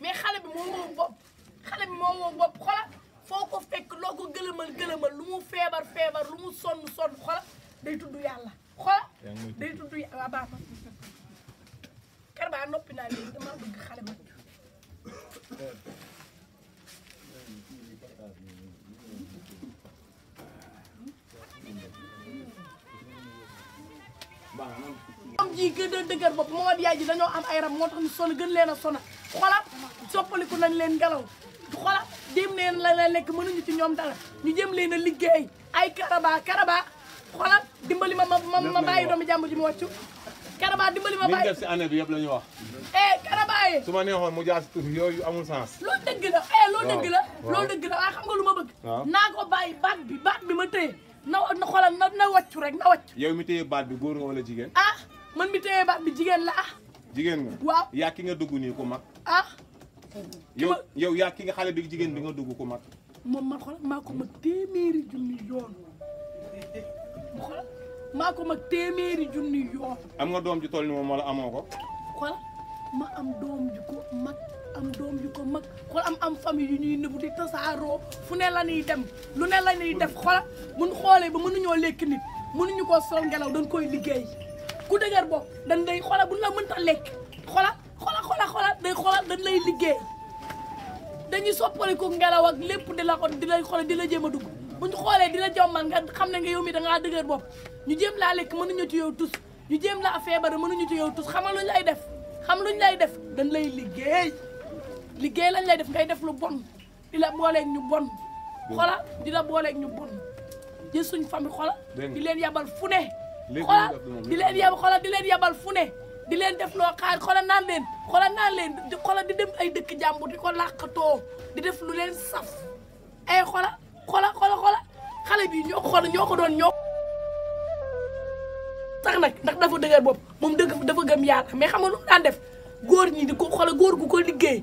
mais xale bi moo moom bopp xale bi moo moom bopp xola foo ko fekk loo ko gëlëmal gëlëmal lu mu feebar feebar lu mu sonn sonn xola day tudd yàlla xola day tudd yàlla baax na karbaa noppi naa léegi damaa bëgg xale ma am ji gën a dëgër bopp moom ak yaay ji dañoo am ay rab moo tax ñu sonn gën leen a sonn xoolal soppaliku nañ leen ngelaw xoolal dem neen la la lekk mënuñu ci ñoom dara ñu jëm leen a liggéey ay karaba karaba xoolal dimbali ma ma ma ma bàyyi doomu jàmbur ji mu wàccu Karaba dimbali ma bàyyi. li bi yëpp la ñu wax. eh Karaba yi. su ma neexoon mu jaar si tur yooyu amul sens. loolu dëgg la eh loolu dëgg la. loolu dëgg la waaye xam nga lu ma bëgg. naa ko bàyyi baat bi baat bi ma téye na na xoolal na na wàccu rek na wàccu. yow mi téye baat bi góor nga wala jigéen. ah man mi téye baat bi jigéen la ah. jigéen nga. waaw yaa ki nga dugg nii ku mag. ah. yow yow yaa ki nga xale bi jigéen bi nga dugg ku mag. moom man xoolal maa ko mag téeméeri junni yoon xoolal maa ko mag téeméeri junni yoon am nga doom ju toll ni moom wala amoo ko xoolal ma am doom ju ko mag am doom ju ko mag xool am am famille yu ñuy nëbbu di tasaaroo fu ne la ñuy dem lu ne la ñuy def xoolal mun xoolee ba mënuñoo lekk nit mënuñu koo sol ngelaw dañ koy liggéey ku dëgër bopp dañ day xoolal bu la mënta lekk xoolal xoolal xoolal xoolal day xoolal dañ lay liggéey dañuy soppali ko ngelaw ak lépp di la ko di la xoolal di la jéem a dugg bu ñu xoolee di la jommal nga xam ne nga yow mi da ngaa dëgër bopp ñu jéem laa lekk mënuñu ci yow tus ñu jéem laa feebar mënuñu ci yow tus xamal luñ lay def xam luñ lay def dañ lay liggéey liggéey lañ lay def ngay def lu bon di la booleeg ñu bon xola di la booleeg ñu bon di suñ famille xola di leen yabal fu ne xola di leen yab xola di leen yabal fu ne di leen def loo xaar xola naan leen xola naan leen xola di dem ay dëkk jàmbur di ko làqatoo di def lu leen saf ay eh, xola xola xola xola xale bi ñoo xola ñoo ko doon ñoo sax nag ndax dafa dëgër bopp moom dëgg dafa gëm yàlla mais xam nga lu mu daan def góor ñi di ko xola góor gu ko liggéey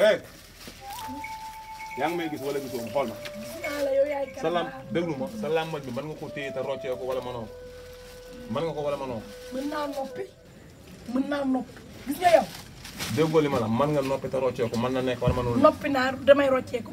hey yaa ngi may gis wala gisoo ma xool ma naa la yow yaay sa lam karama déglu ma sa làmmañ bi mën nga ko téye te roccee ko wala mënoo mën nga ko wala mënoo mën naa noppi mën naa noppi gis nga yow déggoo li ma la mën nga noppi te roccee ko mën na nekk wala mënul nekk noppi naa damay rocceeku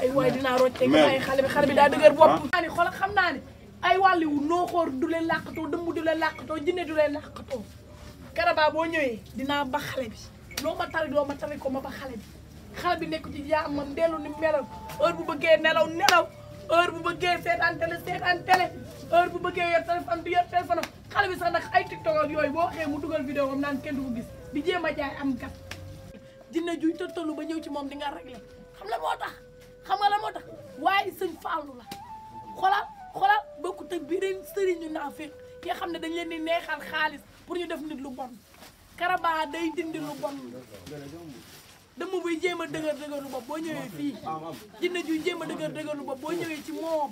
ay waay dinaa rocce nga bàyyi xale bi xale bi daa dëgër bopp naa ni xool xam naa ni ay wàlliwu nooxoor du leen làqatoo dëmb du leen làqatoo jinne du leen làqatoo karaba boo ñëwee dinaa ba xale bi loo ma tari doo ma tari ko ma ba xale bi xale bi nekk ci yaamam dellu ni melaw heure bu bëggee nelaw nelaw heure bu bëggee seetaan télé seetaan télé heure bu bëggee yor téléphone du yor téléphone am xale bi sax nag ay tiktok ak yooyu boo waxee mu dugal vidéo am naan kenn du ko gis di jéem a jaay am gat jinne juñ te tollu ba ñëw ci moom di nga réglé xam la moo tax xam nga la moo tax waaye sëñ Fallou la xoolal xoolal bokku te beneen sëriñu naafeq ki nga xam ne dañ leen di neexal xaalis pour ñu def nit lu bon karaba day dindi lu bon dama buy jéem a dëgër dëgëru bopp boo ñëwee fii jinne juy jéem a dëgër dëgëru bopp boo ñëwee ci moom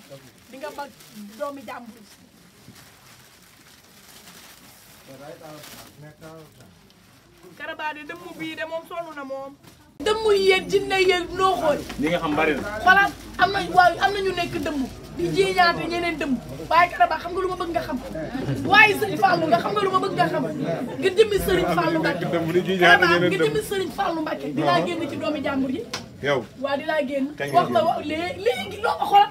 di nga bag doomi jàmbur karabaane dëmm bii de moom sonn na moom. dëmm yéen jinne yéen noo xool. ñi nga xam bari na. xoolal am na waaw am na ñu nekk dëmm. di jiiñaate ñeneen dëmm waaye karaba xam nga lu ma bëgg nga xam waaye sëriñ Fallou nga xam nga lu ma bëgg nga xam nga jëmmi sëriñ Fallou Mbacke karaba nga jëmmi sëriñ Fallou Mbacke dinaa génn ci doomi jàmbur yi yow waaw dinaa génn wax la léegi loo ma xoolal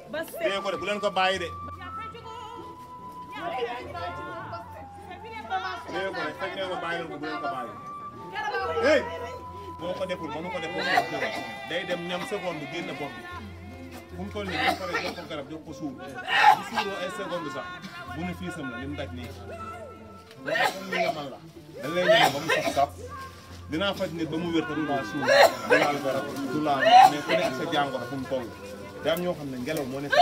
dee ko de bu leen ko bàyyi de dee ko de fekk dee ko bàyyi leen ko bu leen ko bàyyi hey boo ko deful mënu ko def ba mu dëgër day dem ñam seconde génn bopp bi bu mu toll nii ba pare jox ko garab jox ko suur bu suuroo ay seconde sax bu ne fii sam la li mu daj nii loolu comme ni nga man la da lay ñëw ba mu sax sax dinaa faj nit ba mu wér te du laal suuf du laal garab du laal mais ku nekk sa jàngoro fu mu toll te am ñoo xam ne ngelaw moo nekk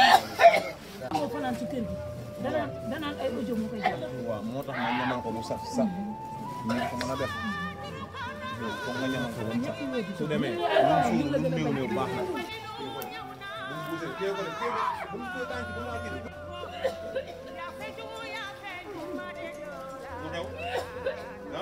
moo fanaan ci kër gi danaan danaan ay audio moo koy jàpp waaw moo tax ma ñamal ko mu saf saf ñoo ko mën a def foog nga ñamal ko ba mu saf su demee lu mu suur lu mu néew néew baax na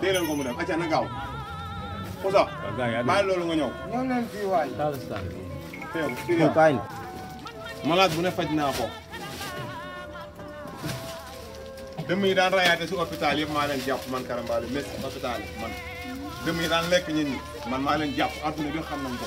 dee leen ko mu dem acca na gaaw Moussa bàyyi loolu nga ñëw ñëw leen fii waay teew sérieux kaay ni malade bu ne faj naa ko dëmm yi daan rayaate si hôpital yëpp maa leen jàpp man karambaali mais si hôpital yi man dëmm yi daan lekk nit ñi man maa leen jàpp adduna bi xam nañ ko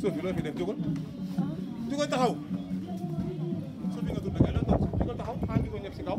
Sophie loo fi def jógal jógal taxaw Sophie nga tudd kay lan tax jógal taxaw xaar ñu ko ñëpp si kaw